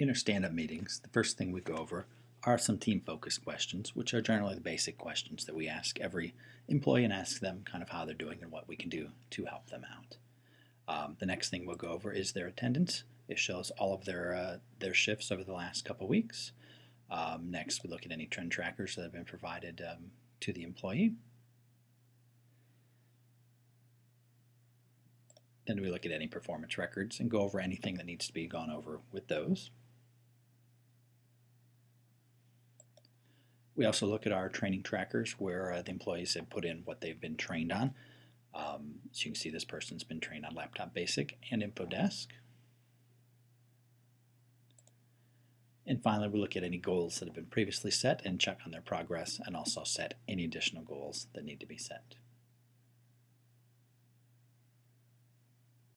In our stand-up meetings, the first thing we go over are some team-focused questions, which are generally the basic questions that we ask every employee and ask them kind of how they're doing and what we can do to help them out. Um, the next thing we'll go over is their attendance. It shows all of their uh, their shifts over the last couple weeks. Um, next, we look at any trend trackers that have been provided um, to the employee. Then we look at any performance records and go over anything that needs to be gone over with those. We also look at our training trackers where uh, the employees have put in what they've been trained on. Um, so you can see this person's been trained on Laptop Basic and InfoDesk. And finally, we look at any goals that have been previously set and check on their progress and also set any additional goals that need to be set.